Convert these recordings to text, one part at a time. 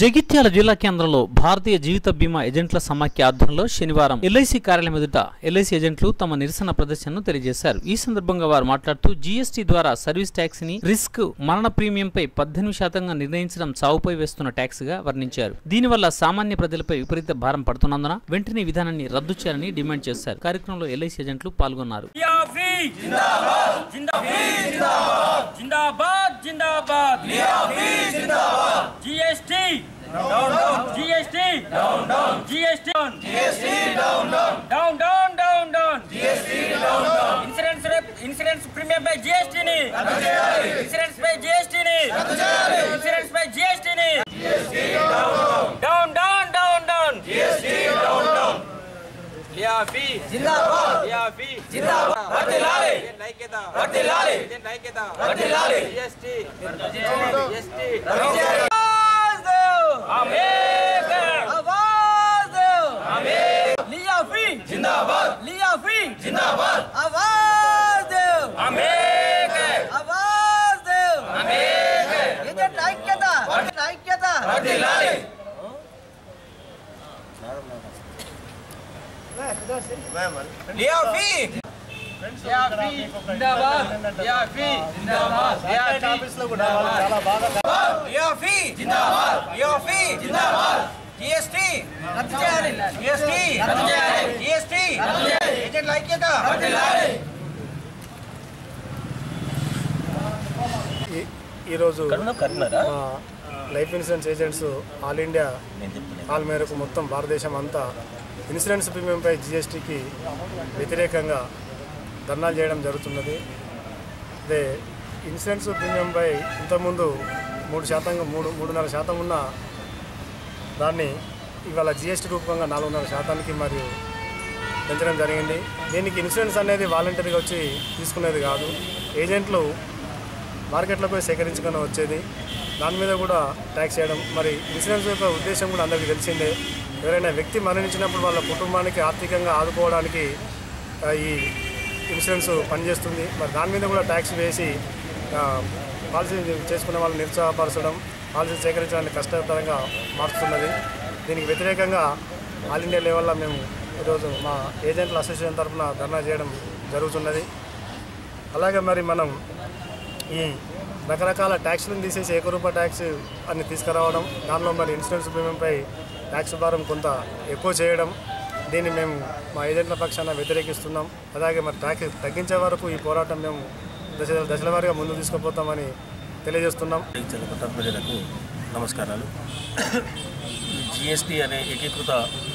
జగిత్యాల జిల్లా కేంద్రంలో భారతీయ జీవిత బీమా ఏజెంట్ల సమాఖ్య ఆధ్వర్యంలో శనివారం ఎల్ఐసి కార్యాలయం ఎదుట ఎల్ఐసి ఏజెంట్లు తమ నిరసన ప్రదర్శనను తెలియజేశారు. ఈ సందర్భంగా వారు మాట్లాడుతూ జీఎస్టీ ద్వారా సర్వీస్ ట్యాక్స్ని రిస్క్ మరణ ప్రీమియంపై పద్దెనిమిది శాతంగా నిర్ణయించడం సాగుపై వేస్తున్న ట్యాక్స్గా వర్ణించారు. దీనివల్ల సామాన్య ప్రజలపై విపరీత భారం పడుతున్నందున వెంటనే విధానాన్ని రద్దు చేయాలని డిమాండ్ చేశారు. కార్యక్రమంలో ఎల్ఐసి ఏజెంట్లు పాల్గొన్నారు. జిందాబాద్! జిందాబాద్. GST. GST. GST. Down down down down insurance insurance premium by జిఎస్టిని. LIAFI జిందాబాద్ లియాఫీ జిందాబాద్ వర్ధిల్లాలి ఐక్యత వర్ధిల్లాలి ఐక్యత వర్ధిల్లాలి జిఎస్టీ జిఎస్టీ అమేజింగ్ ఈరోజు life insurance agents all India all మేరకు మొత్తం భారతదేశం అంతా ఇన్సూరెన్స్ ప్రీమియంపై జిఎస్టీకి వ్యతిరేకంగా ధర్నాలు చేయడం జరుగుతున్నది. అదే ఇన్సూరెన్స్ ప్రీమియంపై ఇంతకుముందు మూడు శాతంగా మూడు మూడున్నర శాతం ఉన్న దాన్ని ఇవాళ జిఎస్టీ రూపంగా నాలుగున్నర శాతానికి మరియు పెంచడం జరిగింది. దీనికి ఇన్సూరెన్స్ అనేది వాలంటరీగా వచ్చి తీసుకునేది కాదు. ఏజెంట్లు మార్కెట్లో పోయి సేకరించుకొని వచ్చేది. దాని మీద కూడా ట్యాక్స్ చేయడం మరి ఇన్సూరెన్స్ యొక్క ఉద్దేశం కూడా అందరికీ తెలిసిందే. ఎవరైనా వ్యక్తి మరణించినప్పుడు వాళ్ళ కుటుంబానికి ఆర్థికంగా ఆదుకోవడానికి ఈ ఇన్సూరెన్స్ పనిచేస్తుంది. మరి దాని మీద కూడా ట్యాక్స్ వేసి పాలసీ చేసుకున్న వాళ్ళని నిరుత్సాహపరచడం పాలసీ సేకరించడానికి కష్టతరంగా మారుస్తున్నది. దీనికి వ్యతిరేకంగా ఆల్ ఇండియా లెవెల్లో మేము ఈరోజు మా ఏజెంట్ల అసోసియేషన్ తరఫున ధర్నా చేయడం జరుగుతున్నది. అలాగే మరి మనం ఈ రకరకాల ట్యాక్స్లను తీసేసి ఏక ఏకరూప ట్యాక్స్ అన్ని తీసుకురావడం దానిలో మరి ఇన్సూరెన్స్ ప్రీమియంపై ట్యాక్స్ భారం కొంత ఎక్కువ చేయడం దీన్ని మేము మా ఏజెంట్ల పక్షాన వ్యతిరేకిస్తున్నాం. అలాగే మరి ట్యాక్స్ తగ్గించే వరకు ఈ పోరాటం మేము దశ దశల వారీగా ముందుకు తీసుకుపోతామని తెలియజేస్తున్నాం. ప్రజలకు నమస్కారాలు. జిఎస్టీ అనే ఏకీకృత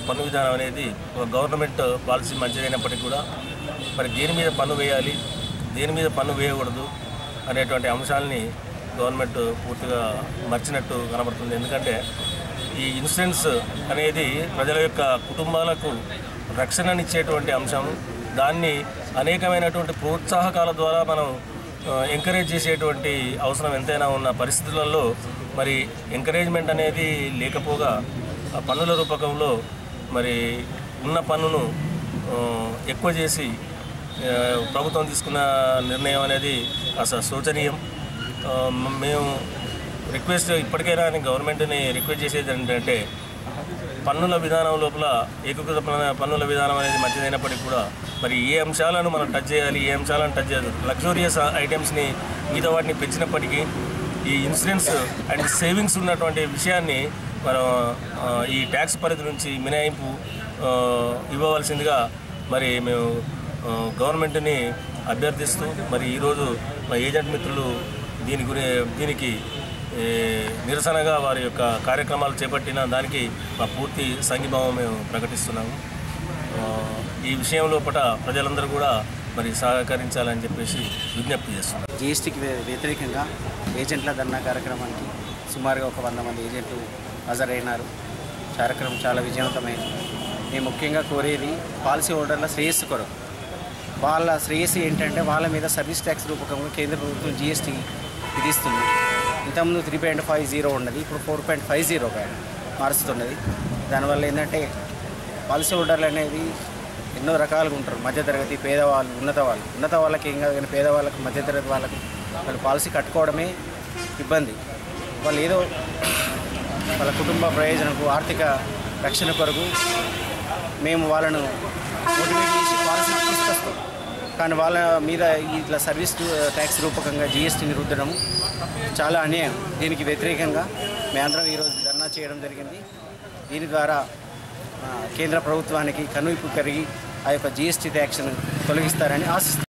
పన్ను విధానం అనేది ఒక గవర్నమెంట్ పాలసీ మంచిదైనప్పటికీ కూడా మరి దేని మీద పన్ను వేయాలి దేని మీద పన్ను వేయకూడదు అనేటువంటి అంశాలని గవర్నమెంట్ పూర్తిగా మర్చినట్టు కనబడుతుంది. ఎందుకంటే ఈ ఇన్సూరెన్స్ అనేది ప్రజల యొక్క కుటుంబాలకు రక్షణనిచ్చేటువంటి అంశం. దాన్ని అనేకమైనటువంటి ప్రోత్సాహకాల ద్వారా మనం ఎంకరేజ్ చేసేటువంటి అవసరం ఎంతైనా ఉన్న పరిస్థితులలో మరి ఎంకరేజ్మెంట్ అనేది లేకపోగా ఆ పన్నుల రూపకంలో మరి ఉన్న పన్నును ఎక్కువ చేసి ప్రభుత్వం తీసుకున్న నిర్ణయం అనేది అసలు శోచనీయం. మేము రిక్వెస్ట్ ఇప్పటికైనా గవర్నమెంట్ని రిక్వెస్ట్ చేసేది ఏంటంటే పన్నుల విధానం లోపల ఏకీకృత పన్నుల విధానం అనేది మంచిదైనప్పటికీ కూడా మరి ఏ అంశాలను మనం టచ్ చేయాలి ఏ అంశాలను టచ్ చేయాలి లగ్జూరియస్ ఐటమ్స్ని మిగతా వాటిని పెంచినప్పటికీ ఈ ఇన్సూరెన్స్ అండ్ సేవింగ్స్ ఉన్నటువంటి విషయాన్ని మనం ఈ ట్యాక్స్ పరిధి నుంచి మినహాయింపు ఇవ్వవలసిందిగా మరి మేము గవర్నమెంట్ని అభ్యర్థిస్తూ మరి ఈరోజు మా ఏజెంట్ మిత్రులు దీని గురి దీనికి నిరసనగా వారి యొక్క కార్యక్రమాలు చేపట్టిన దానికి మా పూర్తి సంఘీభావం మేము ప్రకటిస్తున్నాము. ఈ విషయం లోపల ప్రజలందరూ కూడా మరి సహకరించాలని చెప్పేసి విజ్ఞప్తి చేస్తున్నాం జీఎస్టీకి వ్యతిరేకంగా ఏజెంట్ల ధర్నా కార్యక్రమానికి సుమారుగా ఒక వంద మంది ఏజెంట్లు హాజరైనారు. కార్యక్రమం చాలా విజయవంతమైంది. మేము ముఖ్యంగా కోరేది పాలసీ హోల్డర్ల శ్రేయస్సు కొరకు. వాళ్ళ శ్రేయస్సు ఏంటంటే వాళ్ళ మీద సర్వీస్ ట్యాక్స్ రూపకంగా కేంద్ర ప్రభుత్వం జీఎస్టీ విధిస్తుంది. ఇంతకుముందు త్రీ పాయింట్ ఫైవ్ జీరో ఉన్నది ఇప్పుడు ఫోర్ పాయింట్ ఫైవ్ జీరోగా మారుస్తున్నది. దానివల్ల ఏంటంటే పాలసీ హోల్డర్లు అనేది ఎన్నో రకాలుగా ఉంటారు. మధ్యతరగతి పేదవాళ్ళు ఉన్నత వాళ్ళు. ఉన్నత వాళ్ళకి ఏం కాదు కానీ పేదవాళ్ళకు మధ్యతరగతి వాళ్ళకి వాళ్ళు పాలసీ కట్టుకోవడమే ఇబ్బంది. వాళ్ళు ఏదో వాళ్ళ కుటుంబ ప్రయోజనకు ఆర్థిక రక్షణ కొరకు మేము వాళ్ళను మోటివేట్ చేసి పాలసీ తీసుకొస్తాం. కానీ వాళ్ళ మీద ఇట్లా సర్వీస్ ట్యాక్స్ రూపకంగా జీఎస్టీని రుద్దడం చాలా అన్యాయం. దీనికి వ్యతిరేకంగా మేమందరం ఈరోజు ధర్నా చేయడం జరిగింది. దీని ద్వారా కేంద్ర ప్రభుత్వానికి కనువిప్పు కరిగి ఆ యొక్క జిఎస్టీ ట్యాక్స్ను తొలగిస్తారని ఆశిస్తున్నాం.